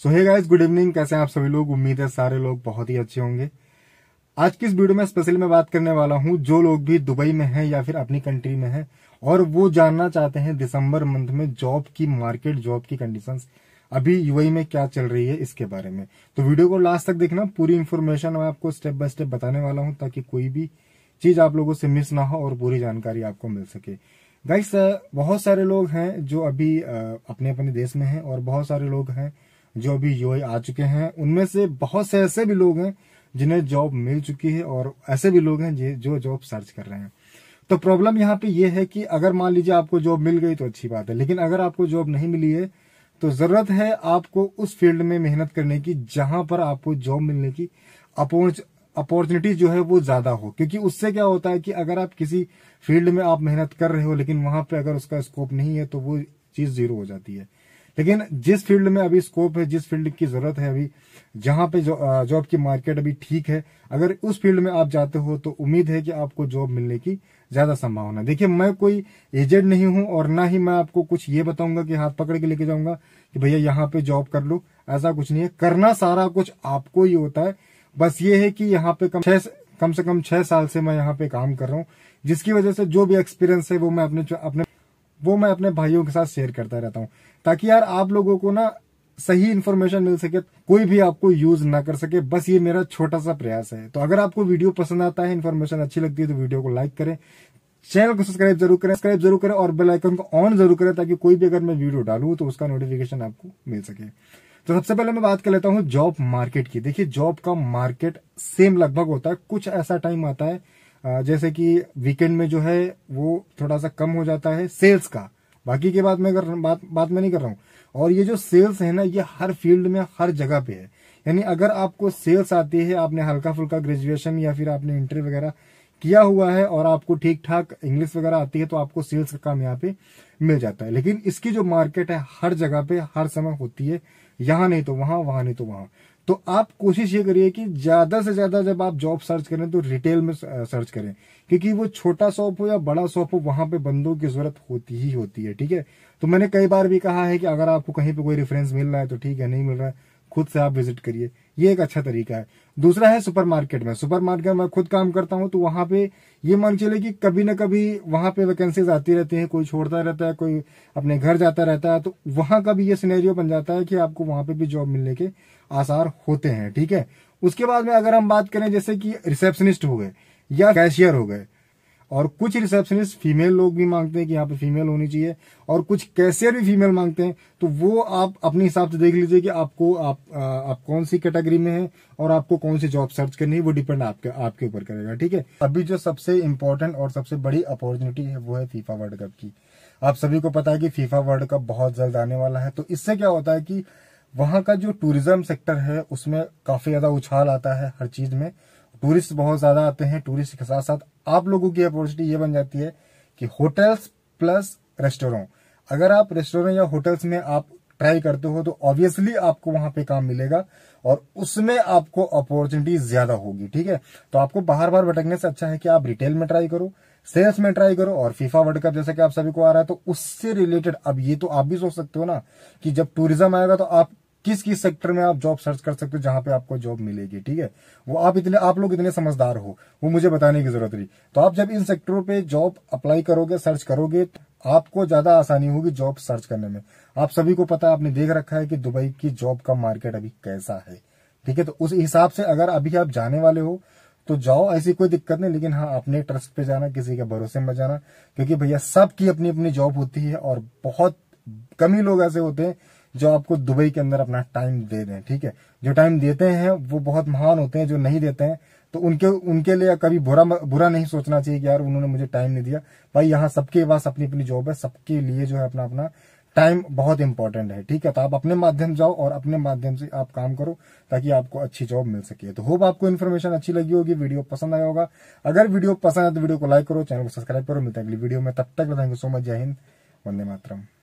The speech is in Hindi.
So hey guys good evening कैसे हैं आप सभी लोग? उम्मीद है सारे लोग बहुत ही अच्छे होंगे। आज की इस वीडियो में स्पेशली मैं बात करने वाला हूँ जो लोग भी दुबई में हैं या फिर अपनी कंट्री में हैं, और वो जानना चाहते हैं दिसंबर मंथ में जॉब की मार्केट जॉब की कंडीशंस अभी यूएई में क्या चल रही है इसके बारे में। तो वीडियो को लास्ट तक देखना, पूरी इन्फॉर्मेशन मैं आपको स्टेप बाय स्टेप बताने वाला हूँ, ताकि कोई भी चीज़ आप लोगों से मिस ना हो और पूरी जानकारी आपको मिल सके। गाइस बहुत सारे लोग हैं जो अभी अपने अपने देश में हैं और बहुत सारे लोग हैं जो अभी यूआई आ चुके हैं, उनमें से बहुत से ऐसे भी लोग हैं जिन्हें जॉब मिल चुकी है और ऐसे भी लोग हैं जो जॉब सर्च कर रहे हैं। तो प्रॉब्लम यहाँ पे ये है कि अगर मान लीजिए आपको जॉब मिल गई तो अच्छी बात है, लेकिन अगर आपको जॉब नहीं मिली है तो ज़रूरत है आपको उस फ़ील्ड में मेहनत करने की जहाँ पर आपको जॉब मिलने की अपॉर्चुनिटी जो है वो ज़्यादा हो। क्योंकि उससे क्या होता है कि अगर आप किसी फ़ील्ड में आप मेहनत कर रहे हो, लेकिन वहाँ पे अगर उसका स्कोप नहीं है तो वो चीज़ ज़ीरो हो जाती है। लेकिन जिस फ़ील्ड में अभी स्कोप है, जिस फ़ील्ड की ज़रूरत है अभी, जहाँ पे जॉब की मार्केट अभी ठीक है, अगर उस फ़ील्ड में आप जाते हो तो उम्मीद है कि आपको जॉब मिलने की ज़्यादा संभावना है। देखिए, मैं कोई एजेंट नहीं हूँ और ना ही मैं आपको कुछ ये बताऊँगा कि हाथ पकड़ के लेके जाऊँगा कि भैया यहाँ पे जॉब कर लो, ऐसा कुछ नहीं है। करना सारा कुछ आपको ही होता है। बस ये है कि यहाँ पे कम कम से कम छह साल से मैं यहाँ पे काम कर रहा हूँ, जिसकी वजह से जो भी एक्सपीरियंस है वो मैं अपने अपने वो मैं अपने भाइयों के साथ शेयर करता रहता हूँ। ताकि यार आप लोगों को ना सही इन्फॉर्मेशन मिल सके, कोई भी आपको यूज़ ना कर सके, बस ये मेरा छोटा सा प्रयास है। तो अगर आपको वीडियो पसंद आता है इन्फॉर्मेशन अच्छी लगती है तो वीडियो को लाइक करें। चैनल को सब्सक्राइब ज़रूर करें सब्सक्राइब ज़रूर करें और बेल आइकन को ऑन ज़रूर करें, ताकि कोई भी अगर मैं वीडियो डालू तो उसका नोटिफिकेशन आपको मिल सके। तो सबसे पहले मैं बात कर लेता हूँ जॉब मार्केट की। देखिए जॉब का मार्केट सेम लगभग होता है, कुछ ऐसा टाइम आता है जैसे कि वीकेंड में जो है, वो थोड़ा सा कम हो जाता है सेल्स का। बाकी की बात मैं कर बात बात मैं नहीं कर रहा हूँ। और ये जो सेल्स है ना, ये हर फ़ील्ड में, हर जगह पे है। यानी अगर आपको सेल्स आती है, आपने हल्का फुल्का ग्रेजुएशन या फिर आपने इंटरव्यू वगैरह किया हुआ है और आपको ठीक ठाक इंग्लिश वगैरह आती है तो आपको सेल्स का काम यहाँ पे मिल जाता है। लेकिन इसकी जो मार्केट है, हर जगह पे, हर समय होती है। यहाँ नहीं तो वहाँ वहाँ नहीं तो वहाँ। तो आप कोशिश ये करिए कि ज़्यादा से ज़्यादा जब आप जॉब सर्च करें तो रिटेल में सर्च करें। क्योंकि वो छोटा शॉप हो या बड़ा शॉप हो, वहाँ पे बंदों की ज़रूरत होती ही होती है, ठीक है? तो मैंने कई बार भी कहा है कि अगर आपको कहीं पे कोई रेफरेंस मिल रहा है तो ठीक है, नहीं मिल रहा है खुद से आप विज़िट करिए। ये एक अच्छा तरीका है। दूसरा है सुपर मार्केट में। सुपर मार्केट में खुद काम करता हूँ तो वहाँ पे ये मान चले कि कभी ना कभी वहाँ पे वैकेंसीज आती रहती है, कोई छोड़ता रहता है, कोई अपने घर जाता रहता है तो वहाँ का भी ये सिनेरियो बन जाता है कि आपको वहाँ पे भी जॉब मिलने के आसार होते हैं, ठीक है? उसके बाद में अगर हम बात करें जैसे कि रिसेप्शनिस्ट हो गए या कैशियर हो गए और कुछ रिसेप्शनिस्ट फीमेल लोग भी मांगते हैं कि यहाँ पे फीमेल होनी चाहिए, और कुछ कैशियर भी फीमेल मांगते हैं तो वो आप अपने हिसाब से देख लीजिए कि आपको, आप आप कौन सी कैटेगरी में है और आपको कौन सी जॉब सर्च करनी है, वो डिपेंड आपके आपके ऊपर करेगा, ठीक है? अभी जो सबसे इम्पोर्टेंट और सबसे बड़ी अपॉर्चुनिटी है, वो है फीफा वर्ल्ड कप की। आप सभी को पता है कि फीफा वर्ल्ड कप बहुत जल्द आने वाला है तो इससे क्या होता है कि वहाँ का जो टूरिज़्म सेक्टर है, उसमें काफ़ी ज़्यादा उछाल आता है हर चीज़ में। टूरिस्ट बहुत ज़्यादा आते हैं, टूरिस्ट के साथ साथ आप लोगों की अपॉर्चुनिटी ये बन जाती है कि होटल्स प्लस रेस्टोरेंट अगर आप रेस्टोरेंट या होटल्स में आप ट्राई करते हो तो ऑब्वियसली आपको वहाँ पे काम मिलेगा और उसमें आपको अपॉर्चुनिटी ज़्यादा होगी, ठीक है? तो आपको बाहर बाहर भटकने से अच्छा है कि आप रिटेल में ट्राई करो, सेल्स में ट्राई करो और फीफा वर्ल्ड कप जैसा कि आप सभी को आ रहा है तो उससे रिलेटेड, अब ये तो आप भी सोच सकते हो ना कि जब टूरिज़्म आएगा तो आप किस किस सेक्टर में आप जॉब सर्च कर सकते हो, जहाँ पे आपको जॉब मिलेगी, ठीक है? वो आप इतने, आप लोग इतने समझदार हो, वो मुझे बताने की ज़रूरत नहीं। तो आप जब इन सेक्टरों पे जॉब अप्लाई करोगे सर्च करोगे तो आपको ज़्यादा आसानी होगी जॉब सर्च करने में। आप सभी को पता आपने देख रखा है कि दुबई की जॉब का मार्केट अभी कैसा है, ठीक है? तो उस हिसाब से अगर अभी आप जाने वाले हो तो जाओ, ऐसी कोई दिक्कत नहीं, लेकिन हाँ अपने ट्रस्ट पे जाना, किसी के भरोसे में जाना, क्योंकि भैया, सबकी अपनी अपनी जॉब होती है और बहुत कम ही लोग ऐसे होते हैं जो आपको दुबई के अंदर अपना टाइम दे दें, ठीक है? जो टाइम देते हैं, वो बहुत महान होते हैं, जो नहीं देते हैं तो उनके उनके लिए कभी बुरा बुरा नहीं सोचना चाहिए कि यार उन्होंने मुझे टाइम नहीं दिया। भाई, यहाँ सबके पास अपनी अपनी जॉब है, सबके लिए जो है अपना अपना टाइम बहुत इंपॉर्टेंट है, ठीक है? तो आप अपने माध्यम जाओ और अपने माध्यम से आप काम करो ताकि आपको अच्छी जॉब मिल सके। तो होप आपको इन्फॉर्मेशन अच्छी लगी होगी वीडियो पसंद आया होगा। अगर वीडियो पसंद है तो वीडियो को लाइक करो चैनल को सब्सक्राइब करो, मिलते है अगली वीडियो में। तब तक थैंक यू सो मच जय हिंद, वंदे मातरम।